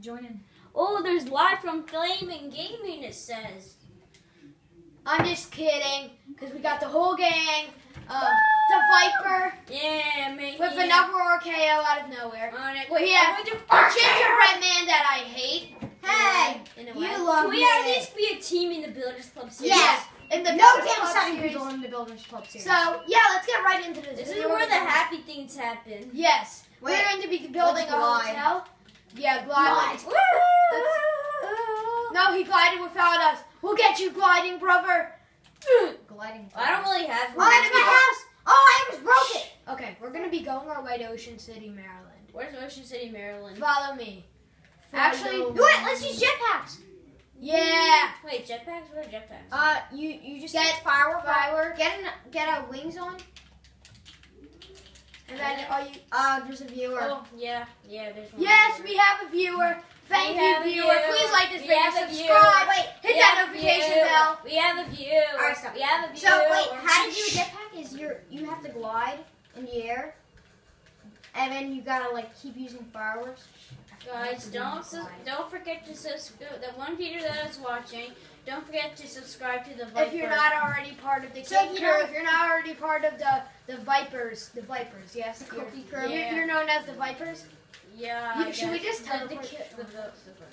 join in. Oh, there's live from Flaming Gaming. It says. I'm just kidding, because we got the whole gang. Um, the Viper Yeah, man. with yeah. another RKO out of nowhere. On it. We have I'm going gingerbread man that I hate. Hey, in a you way. love Can we at least be a team in the Builders Club series? Yes. in the No damn Club people in the Builders Club series. So yeah, let's get right into this. This is where the happy things happen. Yes, Wait, we're going to be building a hotel. Yeah, glide. No, he glided without us. We'll get you gliding, brother. gliding. I don't really have. Oh, in my house. Oh, I almost broke it. Okay, we're gonna be going our way to Ocean City, Maryland. Where's Ocean City, Maryland? Follow me. Actually, Follow wait. Let's use jetpacks. Yeah. Wait, jetpacks? What are jetpacks? Uh, you you just Get get firework. firework. Get an, get our wings on. And then are you? Uh, there's a viewer. oh, yeah, yeah. There's one. Yes, over we have a viewer. Thank We you, viewer. viewer. Please like this We video. Subscribe. Wait, hit We that notification bell. We have a view. Alright, stop. We have a view. So wait, how to do a jetpack is you're you have to glide in the air, and then you gotta like keep using fireworks. Guys, don't don't forget to subscribe. The one video that is watching, don't forget to subscribe to the Viper. If you're not already part of the So King if Crew, if you're not already part of the the Vipers, the Vipers, yes, The you're- Cookie Crew. You're, Yeah. you're known as the Vipers. yeah. You- should we just the, the, teleport? the, the, the,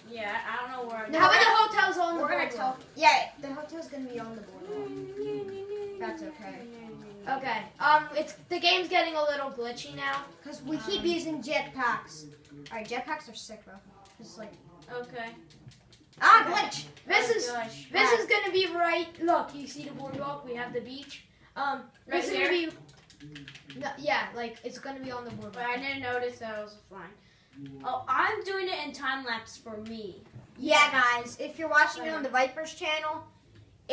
Yeah, I don't know where. How about the hotels on the We're gonna boardwalk? talk. Yeah, the hotel's gonna be on the boardwalk. That's okay. Okay. Um, it's the game's getting a little glitchy now. Cause we keep Um, using jetpacks. Alright, jetpacks are sick, bro. It's like Okay. ah glitch. This Oh, is gosh. this is gonna be right. Look, you see the boardwalk? We have the beach. Um, Right this is gonna be. No, yeah, like it's gonna be on the But boardwalk. I didn't notice that I was flying. Oh, I'm doing it in time lapse for me. Yeah, guys, if you're watching it on the Vipers channel,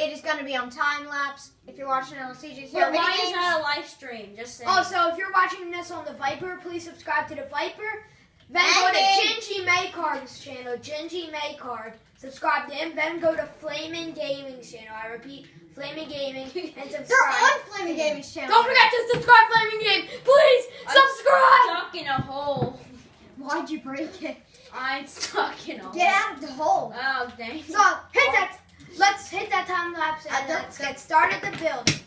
it is gonna be on time lapse. If you're watching it on CJ's But Hero mine is Games, not a live stream. Just saying. Also, if you're watching this on the Viper, please subscribe to the Viper. Then go to then- Gingy Maycard's channel, Gingy Maycard. Subscribe to him. Then go to Flaming Gaming's channel. I repeat, Flaming Gaming, and subscribe. they're subscribe. on Flaming Gaming's channel. Don't forget to subscribe, Flaming Game. Please subscribe. I'm subscribe. stuck in a hole. Why'd you break it? I'm stuck in a hole. Get out of the hole. Oh dang. So hit that. Let's hit that time lapse and let's get started the build.